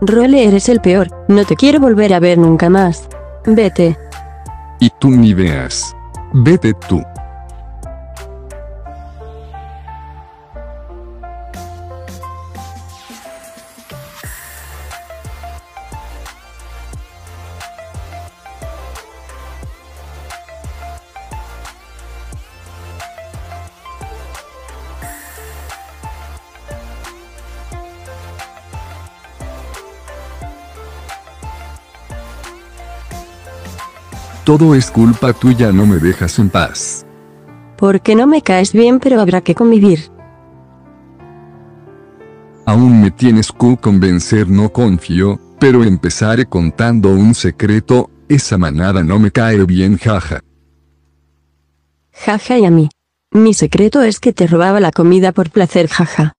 Role eres el peor, no te quiero volver a ver nunca más. Vete. Y tú ni veas. Vete tú. Todo es culpa tuya, no me dejas en paz. Porque no me caes bien pero habrá que convivir. Aún me tienes que convencer, no confío, pero empezaré contando un secreto, esa manada no me cae bien, jaja. Jaja y a mí. Mi secreto es que te robaba la comida por placer, jaja.